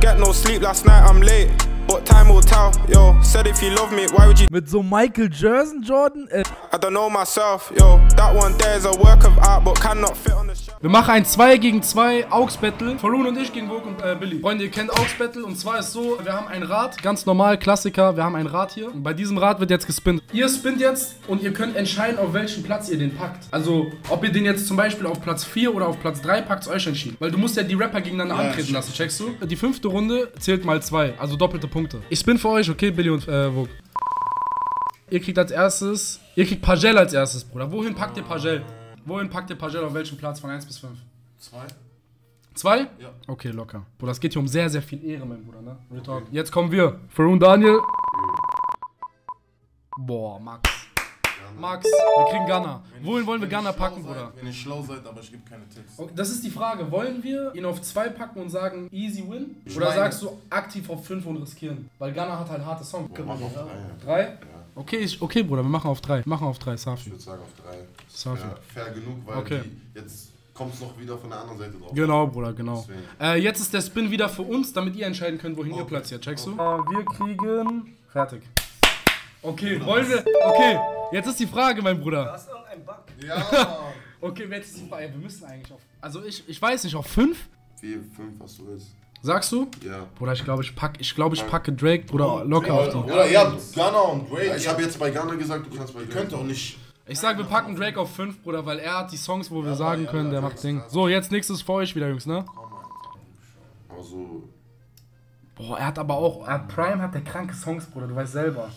Get no sleep last night, I'm late. But time will tell, yo. Said if you love me, why would you? Mit so Michael Jersen, Jordan? Äh, I don't know myself, yo. That one there is a work of art, but cannot fit on the shelf. Wir machen ein 2 gegen 2 Augs Battle. Faroon und ich gegen Vogue und äh, Billy. Freunde, ihr kennt Augs Battle und zwar ist so, wir haben ein Rad, ganz normal, Klassiker, wir haben ein Rad hier. Und bei diesem Rad wird jetzt gespinnt. Ihr spinnt jetzt und ihr könnt entscheiden, auf welchen Platz ihr den packt. Also, ob ihr den jetzt zum Beispiel auf Platz 4 oder auf Platz 3 packt, ist euch entschieden. Weil du musst ja die Rapper gegeneinander antreten lassen, checkst du? Die fünfte Runde zählt mal 2, also doppelte Punkte. Ich spin für euch, okay, Billy und äh, Vogue. Ihr kriegt als erstes, ihr kriegt Pagel als erstes, Bruder. Wohin packt ihr Pagel? Wohin packt ihr Pagel auf welchen Platz von 1 bis 5? Zwei. Zwei? Ja. Okay, locker. Bruder, es geht hier um sehr, sehr viel Ehre, mein Bruder, ne? Talk. Jetzt kommen wir. Faroon Daniel. Boah, Max. Max, wir kriegen Gunner. Wohin wollen wir Gunner packen, Bruder? Wenn ihr schlau seid, aber ich gebe keine Tipps. Okay, das ist die Frage. Wollen wir ihn auf zwei packen und sagen easy win? Oder meine- sagst du aktiv auf fünf und riskieren? Weil Gunner hat halt harte Songs. Mach auf drei. Drei? Okay, ich, okay, Bruder, wir machen auf drei. Wir machen auf drei, Ich Safi. würde sagen auf drei. Safi. Ja, fair genug, weil Okay. die, jetzt kommt es noch wieder von der anderen Seite drauf. Genau, Bruder, genau. Äh, jetzt ist der Spin wieder für uns, damit ihr entscheiden könnt, wohin ihr platziert. Checkst du? wir kriegen. Fertig. Okay, wollen wir. Okay, jetzt ist die Frage, mein Bruder. Ja! Okay, jetzt ist die Frage. Wir müssen eigentlich auf. Also ich, ich weiß nicht, auf 5? Vier, fünf, was du willst. Sagst du? Ja. Bruder, ich glaube, ich pack, ich glaube, ich packe Drake oder locker auf die. Oder ihr habt Gunner und Drake. Ich habe jetzt bei Gunner gesagt, du kannst bei Drake. Könnt auch nicht. Ich sag, wir packen Drake auf 5, Bruder, weil er hat die Songs, wo wir sagen ja, können, ja, der macht Ding. So, jetzt nächstes für euch wieder, Jungs, ne? Also, Boah, er hat aber auch. Er hat Prime hat der kranke Songs, Bruder, du weißt selber.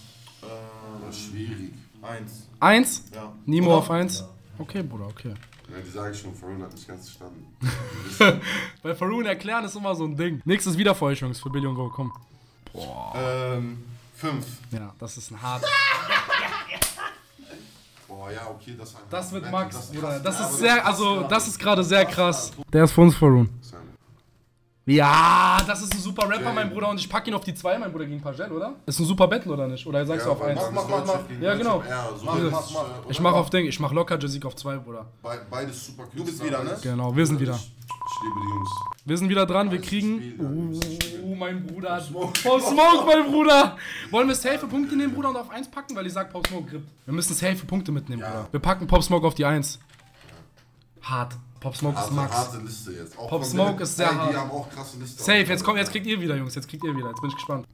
Schwierig. Eins. Eins? Ja. Nimo Oder? auf 1? Okay, Bruder, okay. Ja, die sage ich schon, Faroon hat nicht ganz verstanden. Bei Faroon erklären ist immer so ein Ding. Nächstes wieder für euch, Jungs, für Billy und Go, komm. ähm, fünf. Ja, das ist ein hart. Boah, ja, okay, das Das wird Wette, Max, Bruder. Das Ja, ist sehr, also, das ist gerade sehr krass. Der ist für uns Faroon. Sein. Ja, das ist ein super Rapper, Jay. mein Bruder, und ich pack ihn auf die 2, mein Bruder, gegen Pagel, oder? Ist ein super Battle, oder nicht? Oder sagst Ja, du auf weil 1? das Mach, mach, mach, mach. Ja, genau. Ja, so Mach, mach, mach. Ich mach auf Ding, ich mach locker Jessica auf 2, Bruder. Be beides super Du bist wieder, ne? Genau, wir sind wieder. Ich, liebe die Jungs. Wir sind wieder dran, wir kriegen. Oh, mein Bruder. Pop Smoke, mein Bruder. Wollen wir safe Punkte nehmen, Bruder, und auf 1 packen? Weil ich sag, Pop Smoke grippt. Wir müssen safe Punkte mitnehmen, Ja. Bruder. Wir packen Pop Smoke auf die 1. Hart. Pop Smoke ist Also Max. harte Liste jetzt. Auch Pop Smoke ist sehr Ey, hart. Die haben auch krasse Liste. Safe, jetzt kommt, jetzt kriegt ihr wieder, Jungs. Jetzt kriegt ihr wieder. Jetzt bin ich gespannt.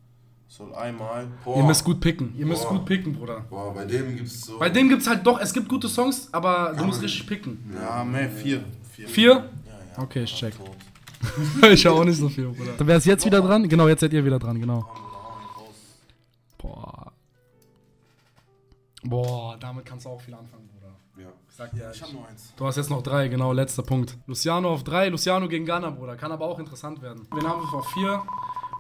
Soll einmal. Boah. Ihr müsst gut picken. Ihr müsst Boah. gut picken, Bruder. Boah, bei dem gibt's so. Bei dem gibt's halt doch, es gibt gute Songs, aber du musst richtig picken. Ja, mehr, vier. Vier? Vier? Ja, ja. Okay, ich check. Ich hab auch nicht so viel, Bruder. Wer ist jetzt wieder dran? Genau, jetzt seid ihr wieder dran, genau. Boah. Boah, damit kannst du auch viel anfangen, Bruder. Ja. Ich sag dir, Ich hab nur eins. du hast jetzt noch drei, genau, letzter Punkt. Luciano auf drei, Luciano gegen Ghana, Bruder. Kann aber auch interessant werden. Wen haben wir auf vier?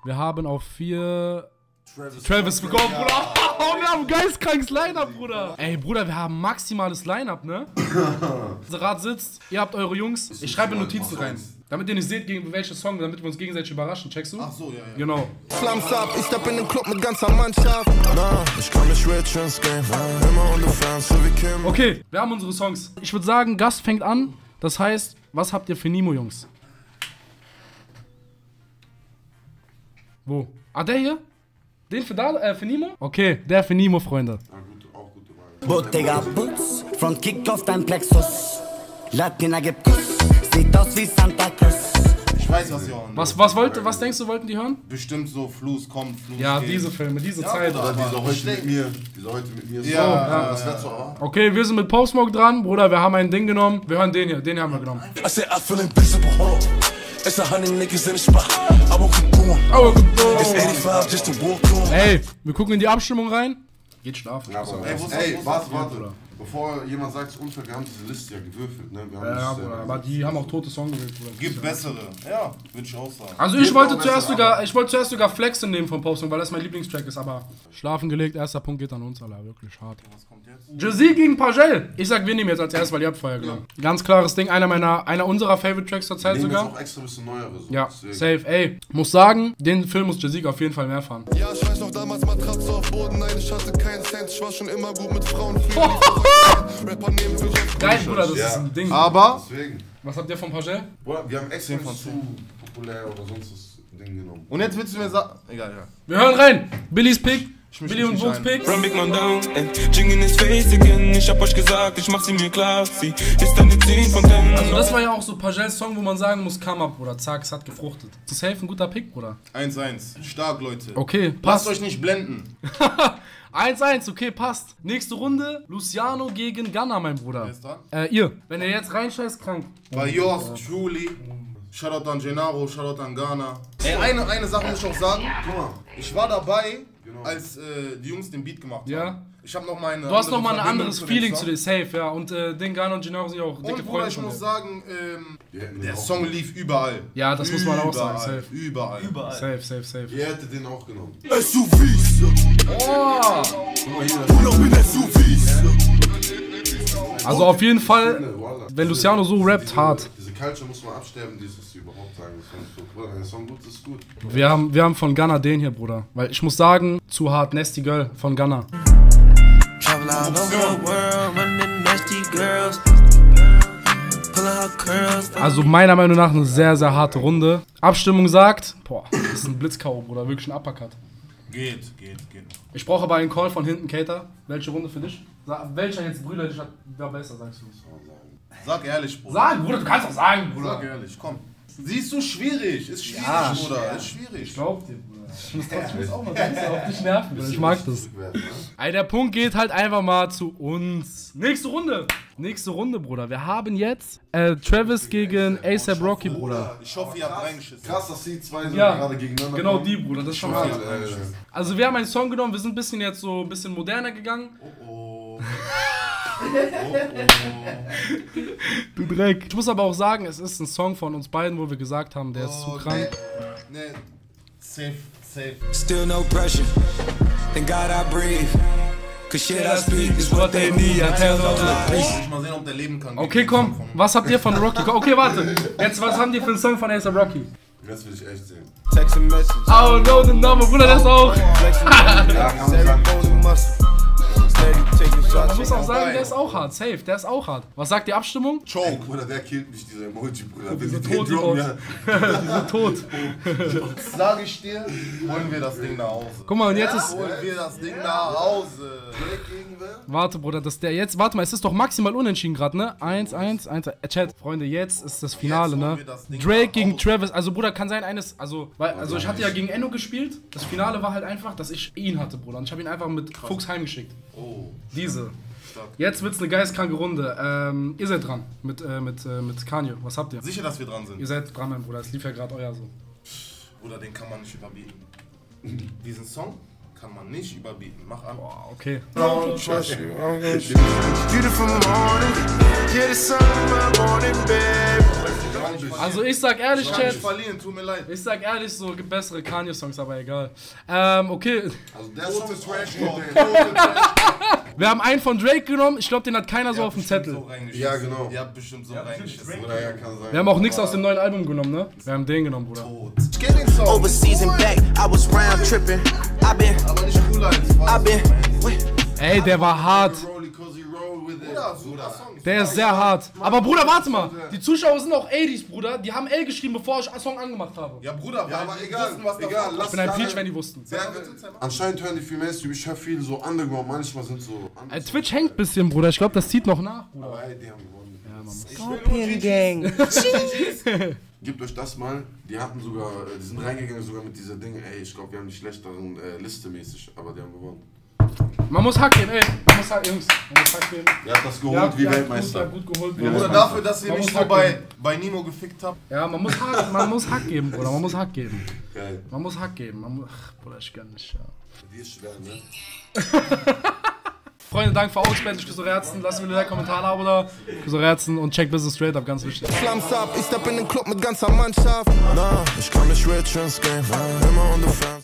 Wir haben auf vier Travis, Travis bekommen, ja. Bruder. Oh, wir haben ein geistkrankes Line-Up, Bruder. Ey, Bruder, wir haben maximales Line-Up, ne? Unser Rad sitzt, ihr habt eure Jungs. Ich schreibe Notizen rein. Damit ihr nicht seht, gegen welche Song, damit wir uns gegenseitig überraschen. Checkst du? Ach so, ja, ja. Genau. Flamms ab, ich stepp in den Club mit ganzer Mannschaft. Na, ich komm nicht rich ins Game. Immer unter Fans, so wie Kim. Okay, wir haben unsere Songs. Ich würde sagen, Gast fängt an. Das heißt, was habt ihr für Nimo, Jungs? Wo? Ah, der hier? Den für, da, äh, für Nimo? Okay, der für Nimo, Freunde. Ja, gut, auch gute Wahl. Bottega Boots, Front Kick auf dein Plexus. Latina gibt Kuss, aus wie Santa Claus. Ich weiß, was ihr hören. Was, was, wollte, was denkst du, wollten die hören? Bestimmt so, Fluss kommt, Fluss Ja, geht. diese Filme, diese Zeit. Oder diese heute mit mir. Diese heute mit mir. Ja, Song. ja, das ja, letzte Mal. Okay, wir sind mit Pop Smoke dran. Bruder, wir haben ein Ding genommen. Wir hören den hier. Den hier haben wir genommen. I said I feel invincible. On. It's a hundred niggas in the spot. I won't keep going. Oh, It's 85 just to walk through. Ey, wir gucken in die Abstimmung rein. Geht schlafen. Ja, Ey, ist ey, warte, warte. Bevor jemand sagt, es ist unfair, wir haben diese Liste ja gewürfelt, ne? Wir haben Ja, das, äh, aber die haben auch tote Songs gewählt, Bruder. Gibt bessere. Ja, würde ich auch sagen. Also ich Gibt wollte zuerst bessere, sogar, ich wollte zuerst sogar Flexen nehmen vom Posting, weil das mein Lieblingstrack ist, aber schlafen gelegt, erster Punkt geht an uns, Alter, wirklich hart. Was kommt jetzt? Jazzy gegen Pagel. Ich sag, wir nehmen jetzt als erstes, weil ihr habt Feuer genommen. Ganz klares Ding, einer meiner, einer unserer Favorite Tracks zur Zeit nehmen jetzt sogar. auch extra ein bisschen neuere. So. Ja, Deswegen. safe. Ey, muss sagen, den Film muss Jazzy auf jeden Fall mehr fahren. Ja, ich weiß noch damals Matratze auf Boden. Nein, ich hatte keinen Cent. Ich war schon immer gut mit Frauen. Rapper nehmen für Geil, Bruder, das Ja. ist ein Ding. Aber Deswegen. Was habt ihr von Pagel? Bruder, wir haben extra nicht zu populär oder sonst was Ding genommen. Und jetzt willst du mir sagen. Egal, ja. Wir hören rein. Billys Pick. Ich misch Billy mich und nicht Wuchs ein. Pick. Run Big Man down, ey. Jing in his face again. Ich hab euch gesagt, ich mach sie mir klar. Sie ist eine 10 von 10. Also das war ja auch so Pagels Song, wo man sagen muss, come up, Bruder. Zack, es hat gefruchtet. Das ist safe ein guter Pick, Bruder. 1-1. Stark, Leute. Okay, Lasst passt. euch nicht blenden. 1-1, okay, passt. Nächste Runde, Luciano gegen Ghana, mein Bruder. Wer ist dran? Äh, ihr. Wenn ihr jetzt reinscheißt, krank. Bei yours truly. Shoutout an Gennaro, Shoutout an Ghana. Ey, eine, eine Sache muss ich auch sagen. Guck mal, ich war dabei, als äh, die Jungs den Beat gemacht haben. Ja. Ich habe noch meine. Du hast nochmal ein Verbindung anderes Feeling zu dir, safe, ja. Und äh, den Ghana und Gennaro sind auch dicke Und Bruder, Freunde ich von muss dir. sagen, ähm, der Song lief überall. Ja, das muss man auch sagen, Überall, safe. Überall. Überall. Safe, safe, safe. Ihr hättet den auch genommen. SUVs, Oh! Guck mal SUVs. Also auf jeden Fall, wenn Luciano so rappt, hart. Culture muss man absterben, dieses überhaupt sagen. Das ist so, Bruder, der Song gut ist, gut. Wir haben, wir haben von Ghana den hier, Bruder. Weil ich muss sagen, zu hart, Nasty Girl von Ghana. Travel all over the world, running nasty girls. Also meiner Meinung nach eine sehr, sehr harte Runde. Abstimmung sagt, boah, das ist ein Blitzkau, Bruder, wirklich ein Uppercut. Geht, geht, geht. Ich brauche aber einen Call von hinten, Kater. Welche Runde für dich? Welcher jetzt brüderlich hat, wäre besser, sagst du. Sag ehrlich, Bruder. Sag, Bruder, du kannst doch sagen, Sag Bruder. ehrlich, komm. Siehst du, schwierig. Ist schwierig, Ja, Bruder. schwer. Ist schwierig. Glaub dir, Bruder. Ich muss, ich muss auch mal ganz auf dich nerven, Bruder. Ich mag das. Ne? Ey, der Punkt geht halt einfach mal zu uns. Nächste Runde. Nächste Runde, Bruder. Wir haben jetzt äh, Travis gegen ASAP Rocky, Bruder. Ich hoffe, ihr habt reingeschissen. Krass, dass die zwei so Ja, gerade gegeneinander Genau kommen. die, Bruder. Das ist schon ja. Also wir haben einen Song genommen, wir sind ein bisschen jetzt so ein bisschen moderner gegangen. Oh. Du Dreck. Ich muss aber auch sagen, es ist ein Song von uns beiden, wo wir gesagt haben, der ist zu Oh, krank. Nee, nee. Safe, safe. Still no pressure. Thank God I breathe. Cause shit I speak is what they need. I tell no lies. Ich mal sehen, ob der leben kann. Okay, komm. Was habt ihr von Rocky? Okay, warte. Jetzt, was haben die für einen Song von ASAP Rocky? Jetzt will ich echt sehen. Text a message. Oh no, the number, Bruder, das auch. Ja, kann man muss auch sagen, der ist auch hart. Safe, der ist auch hart. Was sagt die Abstimmung? Choke. Bruder, der killt mich, dieser Emoji, Bruder. Die den Tot- droppen, ja. Diese tot. Sag ich dir, holen wir das Ding nach Hause. Guck mal, und jetzt ist. Holen wir das Ding nach Hause. Drake gegen wer? Warte, Bruder, das der jetzt. Warte mal, es ist doch maximal unentschieden gerade, ne? 1, 1, 1. Äh, Chat, Freunde, jetzt ist das Finale, ne? wir das Ding Drake gegen. Travis. Also, Bruder, kann sein eines. Also, weil, also ich hatte ja gegen Enno gespielt. Das Finale war halt einfach, dass ich ihn hatte, Bruder. Und ich habe ihn einfach mit Fuchs heimgeschickt. Oh. Diese. Jetzt wird's eine geistkranke Runde. Ähm, ihr seid dran mit, äh, mit, äh, mit Kanye. Was habt ihr? Sicher, dass wir dran Ihr sind. seid dran, mein Bruder. Es lief ja gerade euer so. Bruder, den kann man nicht überbieten. Diesen Song kann man nicht überbieten. Mach an. Boah, okay. Morning, babe. Also, ich sag ehrlich, Chat. nicht verlieren, tut mir leid. Ich sag ehrlich, so gibt bessere Kanye-Songs, aber egal. Ähm, okay. Also der Song ist Trash. Wir haben einen von Drake genommen. Ich glaube, den hat keiner so auf dem Zettel. So. Ja, genau. Ihr habt bestimmt so reingeschissen. Bruder, ja, kann sein. Wir haben auch nichts aus dem neuen Album genommen, ne? Wir haben den genommen, Bruder. Ich kenn den Song. Overseas and back, I was round tripping. I been, Aber nicht cooler als I been, wait. Ey, der war hart. Bruder, super Song. Der ist sehr hart. Aber Bruder, warte mal. Die Zuschauer sind auch 80s, Bruder. Die haben L geschrieben, bevor ich einen Song angemacht habe. Ja, Bruder, Ja, aber egal, wussten, was egal, lass Ich bin ein Peach, wenn die wussten. Anscheinend hören die viel Mainstream. Ich höre viel so Underground. Manchmal sind so. Äh, Twitch hängt ein bisschen, Bruder. Ich glaube, das zieht noch nach, Bruder. Aber ey, die haben gewonnen. Gang. Gebt euch das mal. Die hatten sogar, äh, die sind reingegangen sogar mit dieser Dinge. Ey, ich glaube, wir haben die schlechteren äh, Liste mäßig, aber die haben gewonnen. Man muss Hack geben, ey. Man muss Hack, Jungs. Man muss Hack geben. Ihr habt das geholt Ja, wie ja, Weltmeister. Gut, ja, gut geholt. Bruder, Bruder. dafür, dass ihr Man so Hack bei, bei Nemo gefickt habt. Ja, man muss Hack, man muss Hack geben, Bruder. Man muss Hack geben. Geil. Man muss Hack geben. Man muss, ach, Bruder, ich kann nicht, ja. Die ist schwer, ne? Freunde, danke für Augsburg. Ich küsse eure Herzen. Lasst mir wieder einen Kommentar da, Bruder. Ich küsse eure Herzen und check Business straight up, ganz wichtig. Flamms ab, ich step in den Club mit ganzer Mannschaft. Na, ich kann mich rich ins Game. Immer unter Fans.